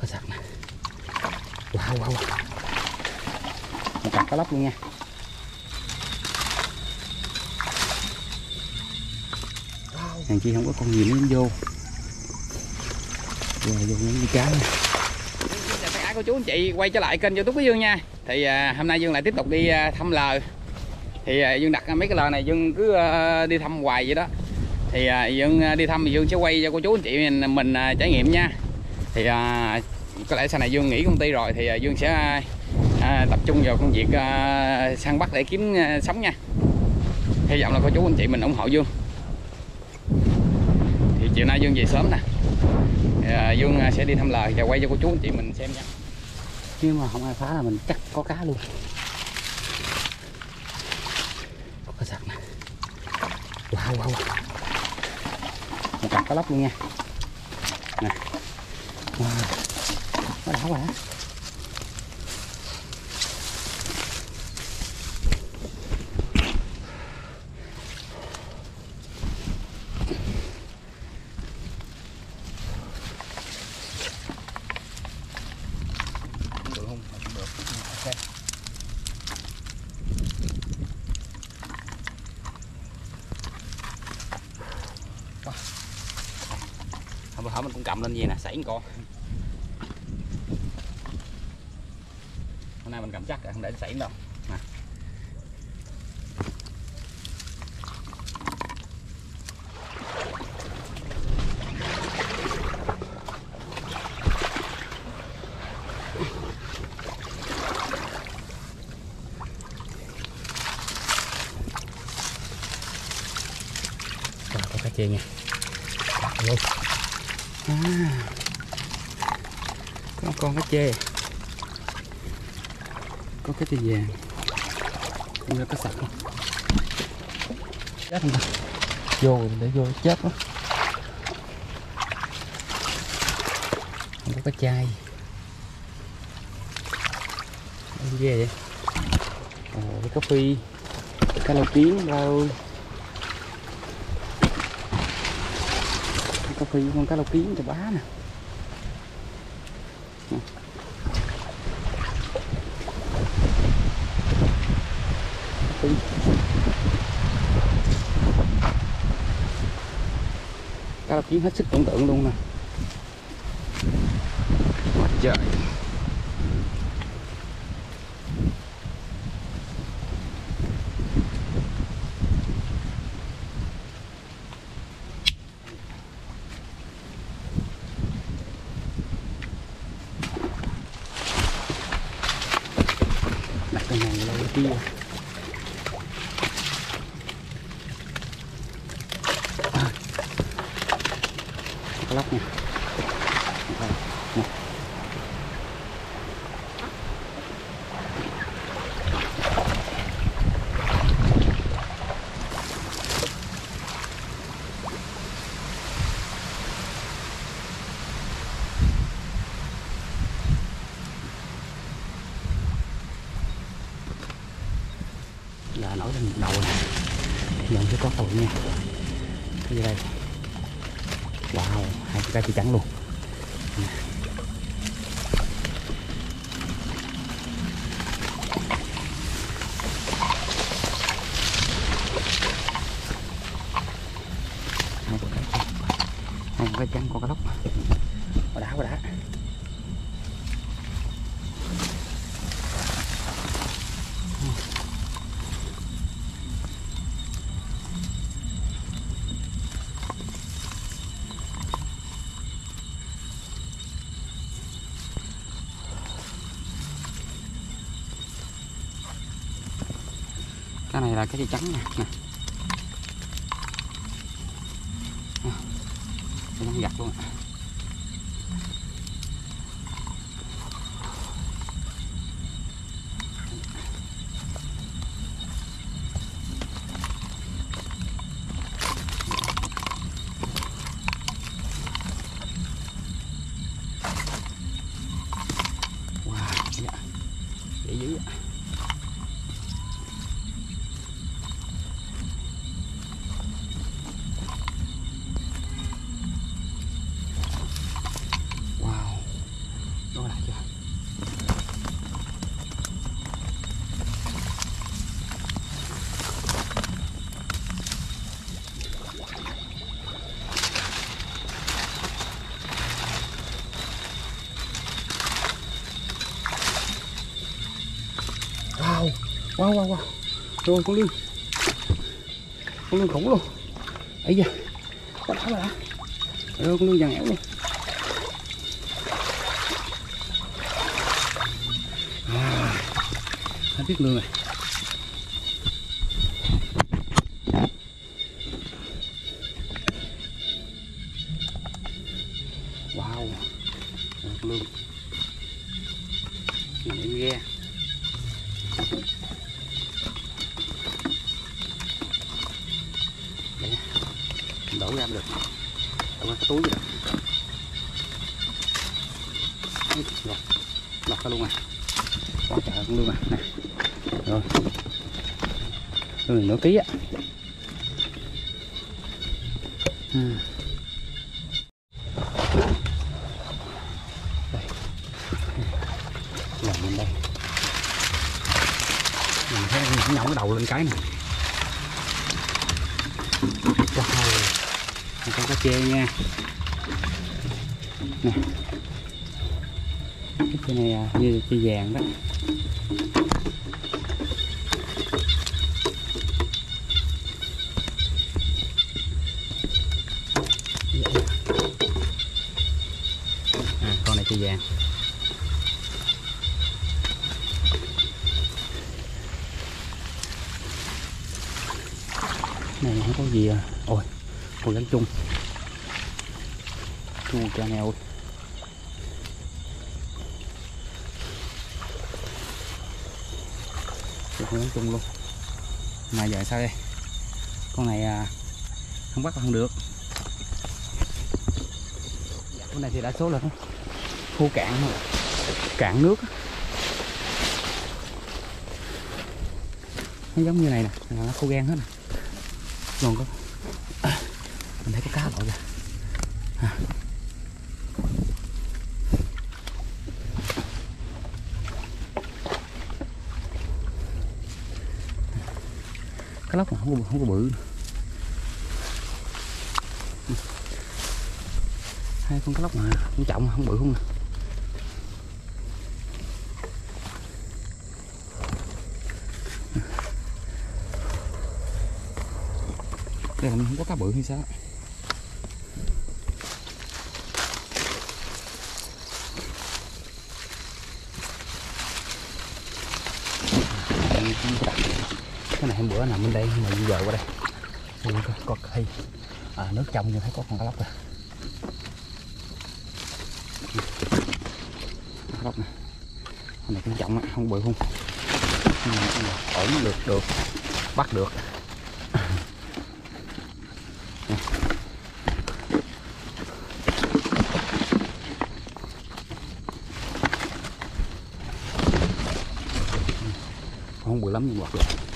cá sạc nè wow wow wow. Mình cặp cá lóc luôn nha. Hàng chi không có con gì nó vô. Giờ vô những cái cá nè cô chú anh chị quay trở lại kênh youtube của dương nha. Thì à, hôm nay dương lại tiếp tục đi à, thăm lờ thì à, dương đặt mấy cái lờ này dương cứ à, đi thăm hoài vậy đó. Thì à, dương à, đi thăm thì dương sẽ quay cho cô chú anh chị mình, à, mình à, trải nghiệm nha thì à, có lẽ sau này dương nghỉ công ty rồi thì à, dương sẽ à, tập trung vào công việc à, săn bắt để kiếm à, sống nha. Hy vọng là cô chú anh chị mình ủng hộ dương. Thì chiều nay dương về sớm nè. À, dương à, sẽ đi thăm lời và quay cho cô chú anh chị mình xem nha. Nếu mà không ai phá là mình chắc có cá luôn. Có cá sặc nè. Wow wow wow. Một cặp cá lóc luôn nha. Nè wow nó đã quá đã Cũng được không? Cũng được. Ok. Wow. Hôm bữa hổm mình cũng cầm lên gì nè, sảy con. Hôm nay mình cầm chắc rồi, không để sảy đâu. Nè. Có cá chê nha. Luôn. À. Có con cá chê. Có cái chê vàng. Cũng là cá sạch không? Chết không ta? Vô rồi để vô chết quá. Không có cá chai. Cái ghê vậy? Ồ, cái cà phê Cá lau kiến đâu. Cà phê con cá lóc kiến cho bá nè. Cá lóc kiến hết sức tưởng tượng luôn nè. Trời. Đặt cái này lên cái kia à. cái lóc nè Đây, nè. là nổi lên một đầu này. Giờ sẽ có cầu nha. Cái gì đây? Wow, hai cái chị trắng luôn. Hai con cá trắng. Có cái lóc quả đá quả đá cái này là cái dây trắng nè nè cái trắng gặt luôn ạ. wow dạ. dễ dữ ạ. wow nó lại chưa wow wow wow wow rồi con lươn con lươn khủng luôn. Ấy da. Đã đã đã. Rồi con lươn vàng ẻo luôn. À, hết biết lươn rồi wow. Rồi con lươn nặng ghe đổ ra được. Đâu cái túi gì đó. Rồi lọt ra luôn à. Quá trời con luôn à này. rồi. Rồi, nửa ký á. Ừ. đây. Làm lên đây. Mình thấy nó cái đầu lên cái này wow một con cá chê nha. Nè. Cái chê này à, như chê vàng đó. À, con này chê vàng. Này không có gì à. Ôi con gắn chung chu cho neo con rắn chung luôn. Mà giờ sao đây? Con này à, không bắt không được. Dạ, con này thì đa số là nó khô cạn mà, cạn nước nó giống như này nè nó khô gan hết nè. Còn có mình thấy có cá lội kìa à cá lóc mà không có không có bự. Hai con cá lóc mà cũng trọng không bự không nè. Đây là mình không có cá bự hay sao? Cái này hôm bữa nằm bên đây mà bây giờ qua đây. Ui, có, có cây à, nước trong như thấy có con cá lóc rồi cá lóc này con này cũng trọng á không bự không. Ổn được được. Bắt được. Không bự lắm nhưng hoạt được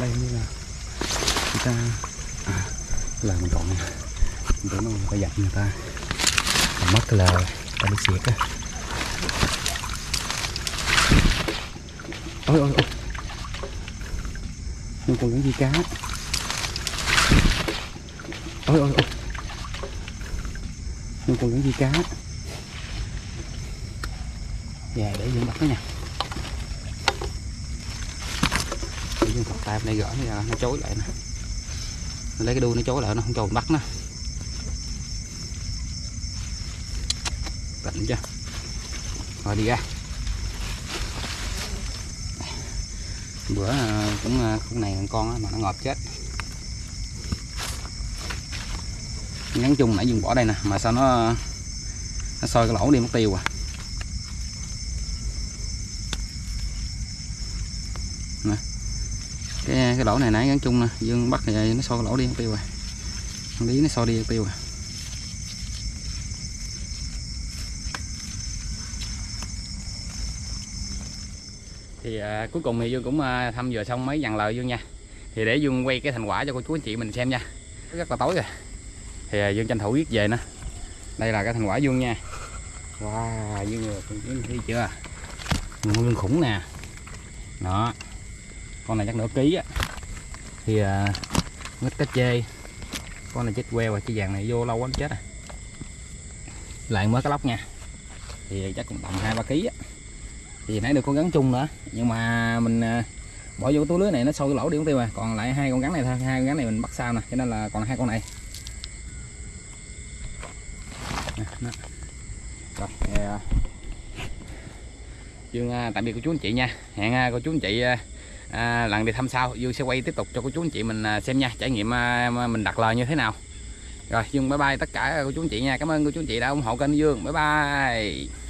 đây như là người ta. À, là mình còn mình tưởng nó phải dặn người ta. Còn mất là ta bị xiết á. Ôi ôi ôi. Nhưng còn những gì cá ôi ôi ôi. Nhưng còn những gì cá về để dưỡng bắt đó nha. Nhưng dùng thật tay này gỡ nó ra, nó chối lại nè. Nó lấy cái đuôi nó chối lại nó không cho mình bắt nó. Tỉnh chưa? Rồi đi ra. Bữa à, cũng à, khúc con này con mà nó ngọt chết. Nhắn chung nãy dùng bỏ đây nè, mà sao nó nó soi cái lỗ đi mất tiêu à nè cái lỗ này nãy gắn chung nè dương bắt này nó so cái lỗ đi tiêu rồi. Thằng lý nó so đi tiêu rồi. Thì à, cuối cùng thì dương cũng à, thăm dò xong mấy dàn lời dương nha. Thì để dương quay cái thành quả cho cô chú anh chị mình xem nha. Rất là tối rồi. Thì à, dương tranh thủ viết về nữa. đây là cái thành quả dương nha. Wow dương rồi thấy chưa? Dương khủng nè. Đó. Con này chắc nửa ký á thì à, mít cá chê. Con này chết queo và cái vàng này vô lâu quá nó chết à. Lại mới cá lóc nha. Thì chắc cũng tầm hai ba ký á. Thì nãy được con gắn chung nữa nhưng mà mình à, bỏ vô cái túi lưới này nó sâu cái lỗ đi không tiêu à. Còn lại hai con gắn này thôi hai con gắn này mình bắt sao nè cho nên là còn hai con này. Nè, rồi thì, à, dương à, tạm biệt cô chú anh chị nha. Hẹn à, cô chú anh chị à, à, lần đi thăm sau dương sẽ quay tiếp tục cho cô chú anh chị mình à, xem nha trải nghiệm à, mình đặt lời như thế nào. Rồi dương bye bye tất cả cô chú anh chị nha. Cảm ơn cô chú anh chị đã ủng hộ kênh dương bye bye.